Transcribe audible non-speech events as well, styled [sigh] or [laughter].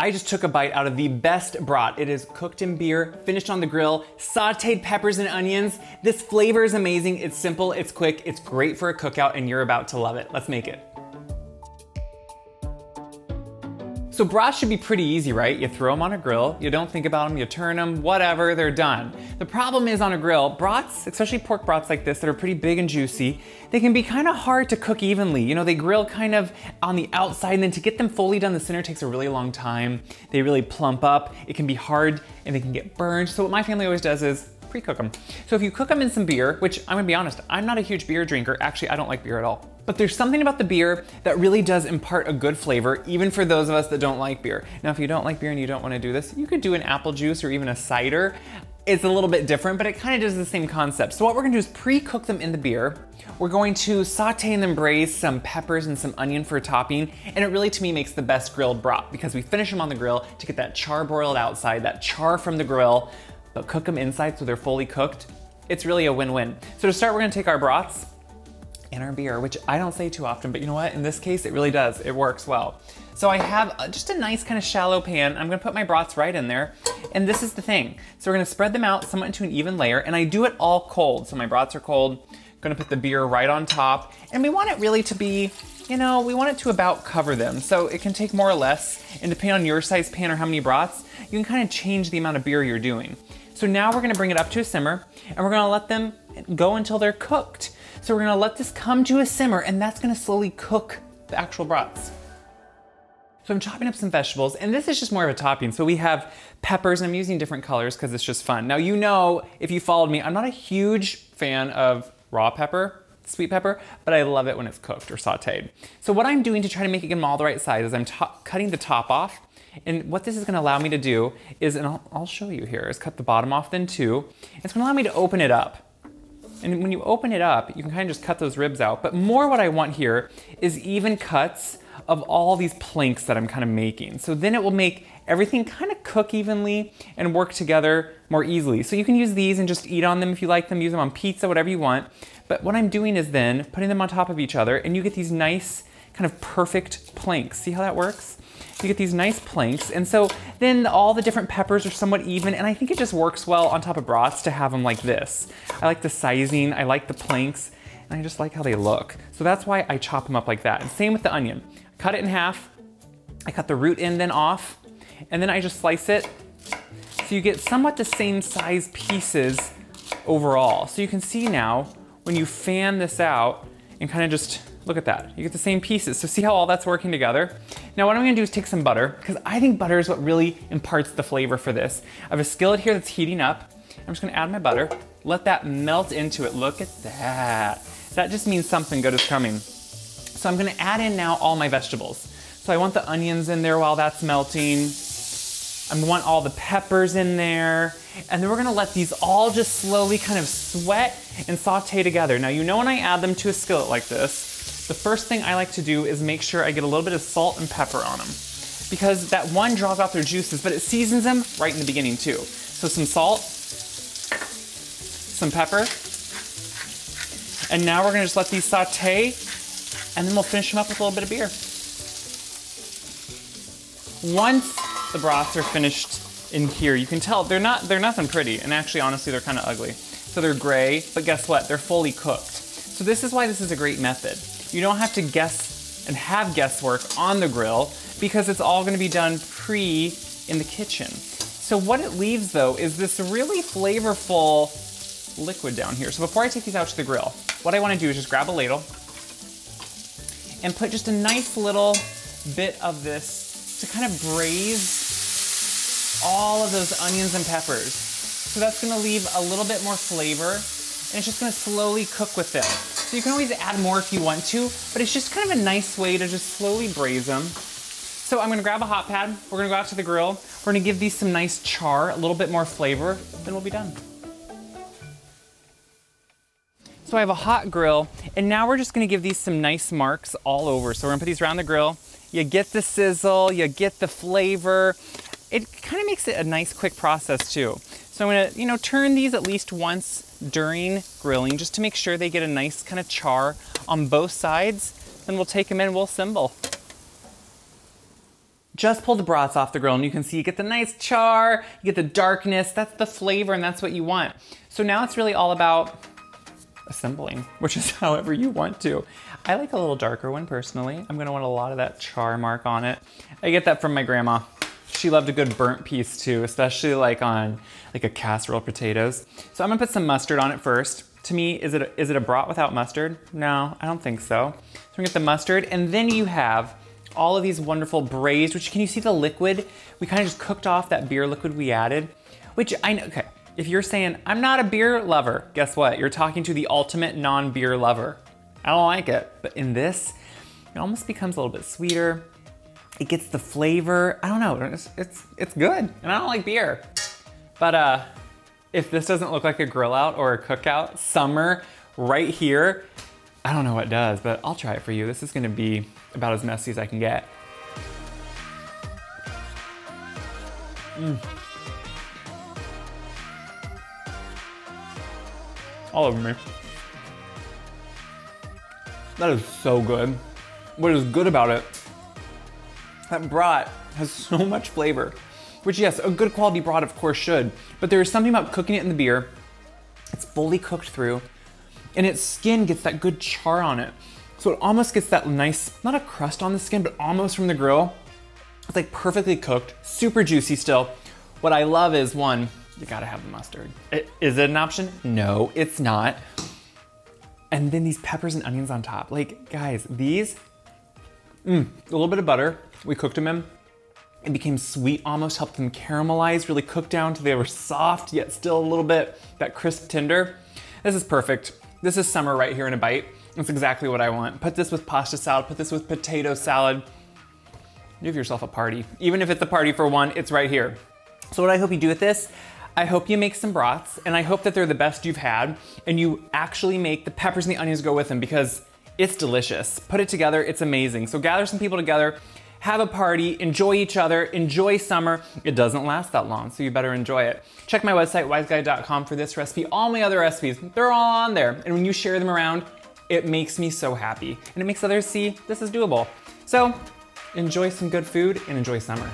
I just took a bite out of the best brat. It is cooked in beer, finished on the grill, sauteed peppers and onions. This flavor is amazing. It's simple, it's quick, it's great for a cookout, and you're about to love it. Let's make it. So brats should be pretty easy, right? You throw them on a grill, you don't think about them, you turn them, whatever, they're done. The problem is on a grill, brats, especially pork brats like this that are pretty big and juicy, they can be kind of hard to cook evenly. You know, they grill kind of on the outside and then to get them fully done, the center takes a really long time. They really plump up, it can be hard and they can get burned. So what my family always does is pre-cook them. So if you cook them in some beer, which I'm gonna be honest, I'm not a huge beer drinker. Actually, I don't like beer at all. But there's something about the beer that really does impart a good flavor, even for those of us that don't like beer. Now, if you don't like beer and you don't wanna do this, you could do an apple juice or even a cider. It's a little bit different, but it kind of does the same concept. So what we're gonna do is pre-cook them in the beer. We're going to saute and then braise some peppers and some onion for a topping. And it really, to me, makes the best grilled brat because we finish them on the grill to get that char broiled outside, that char from the grill, but cook them inside so they're fully cooked. It's really a win-win. So to start, we're gonna take our brats, and our beer, which I don't say too often, but you know what? In this case, it really does. It works well. So I have uh, just a nice kind of shallow pan. I'm gonna put my brats right in there. And this is the thing. So we're gonna spread them out somewhat into an even layer, and I do it all cold. So my brats are cold. Gonna put the beer right on top. And we want it really to be, you know, we want it to about cover them. So it can take more or less, and depending on your size pan or how many brats, you can kind of change the amount of beer you're doing. So now we're gonna bring it up to a simmer, and we're gonna let them go until they're cooked. So we're gonna let this come to a simmer and that's gonna slowly cook the actual brats. So I'm chopping up some vegetables and this is just more of a topping. So we have peppers and I'm using different colors because it's just fun. Now you know, if you followed me, I'm not a huge fan of raw pepper, sweet pepper, but I love it when it's cooked or sauteed. So what I'm doing to try to make it get them all the right size is I'm cutting the top off and what this is gonna allow me to do is, and I'll, I'll show you here, is cut the bottom off then too. It's gonna allow me to open it up. And when you open it up, you can kind of just cut those ribs out. But more what I want here is even cuts of all these planks that I'm kind of making. So then it will make everything kind of cook evenly and work together more easily. So you can use these and just eat on them if you like them, use them on pizza, whatever you want. But what I'm doing is then putting them on top of each other and you get these nice kind of perfect planks. See how that works? You get these nice planks. And so then all the different peppers are somewhat even. And I think it just works well on top of brats to have them like this. I like the sizing. I like the planks. And I just like how they look. So that's why I chop them up like that. And same with the onion. Cut it in half. I cut the root end then off. And then I just slice it. So you get somewhat the same size pieces overall. So you can see now when you fan this out and kind of just Look at that. You get the same pieces. So see how all that's working together? Now what I'm gonna do is take some butter, because I think butter is what really imparts the flavor for this. I have a skillet here that's heating up. I'm just gonna add my butter, let that melt into it. Look at that. That just means something good is coming. So I'm gonna add in now all my vegetables. So I want the onions in there while that's melting. I want all the peppers in there. And then we're gonna let these all just slowly kind of sweat and saute together. Now you know when I add them to a skillet like this, the first thing I like to do is make sure I get a little bit of salt and pepper on them because that one draws out their juices, but it seasons them right in the beginning too. So some salt, some pepper, and now we're gonna just let these saute and then we'll finish them up with a little bit of beer. Once the broths are finished in here, you can tell they're not they're nothing pretty, and actually honestly they're kind of ugly. So they're gray, but guess what? They're fully cooked. So this is why this is a great method. You don't have to guess and have guesswork on the grill because it's all gonna be done pre in the kitchen. So what it leaves though is this really flavorful liquid down here. So before I take these out to the grill, what I wanna do is just grab a ladle and put just a nice little bit of this to kind of braise all of those onions and peppers. So that's gonna leave a little bit more flavor and it's just gonna slowly cook with them. So you can always add more if you want to, but it's just kind of a nice way to just slowly braise them. So I'm gonna grab a hot pad, we're gonna go out to the grill, we're gonna give these some nice char, a little bit more flavor, then we'll be done. So I have a hot grill, and now we're just gonna give these some nice marks all over. So we're gonna put these around the grill. You get the sizzle, you get the flavor. It kind of makes it a nice quick process too. So I'm gonna, you know, turn these at least once during grilling just to make sure they get a nice kind of char on both sides. Then we'll take them in, we'll assemble. just pull the brats off the grill and you can see you get the nice char, you get the darkness, that's the flavor and that's what you want. So now it's really all about assembling, which is [laughs] however you want to. I like a little darker one personally. I'm gonna want a lot of that char mark on it. I get that from my grandma. She loved a good burnt piece too, especially like on like a casserole potatoes. So I'm gonna put some mustard on it first. To me, is it a, is it a brat without mustard? No, I don't think so. So gonna get the mustard and then you have all of these wonderful braised, which can you see the liquid? We kind of just cooked off that beer liquid we added, which I know, okay, if you're saying, I'm not a beer lover, guess what? You're talking to the ultimate non-beer lover. I don't like it, but in this, it almost becomes a little bit sweeter. It gets the flavor. I don't know, it's, it's, it's good. And I don't like beer. But uh, if this doesn't look like a grill out or a cookout, summer right here, I don't know what does, but I'll try it for you. This is gonna be about as messy as I can get. Mm. all over me. That is so good. What is good about it, that brat has [laughs] so much flavor. Which yes, a good quality brat of course should, but there's something about cooking it in the beer. It's fully cooked through, and its skin gets that good char on it. So it almost gets that nice, not a crust on the skin, but almost from the grill. It's like perfectly cooked, super juicy still. What I love is one, you gotta have the mustard. Is it an option? No, it's not. And then these peppers and onions on top. Like, guys, these, mm, a little bit of butter. We cooked them in. It became sweet, almost helped them caramelize, really cook down till they were soft, yet still a little bit that crisp tender. This is perfect. This is summer right here in a bite. It's exactly what I want. Put this with pasta salad, put this with potato salad. Give yourself a party. Even if it's a party for one, it's right here. So what I hope you do with this, I hope you make some brats and I hope that they're the best you've had and you actually make the peppers and the onions go with them because it's delicious. Put it together, it's amazing. So gather some people together, have a party, enjoy each other, enjoy summer. It doesn't last that long, so you better enjoy it. Check my website, wyseguide.com for this recipe. All my other recipes, they're all on there. And when you share them around, it makes me so happy. And it makes others see this is doable. So enjoy some good food and enjoy summer.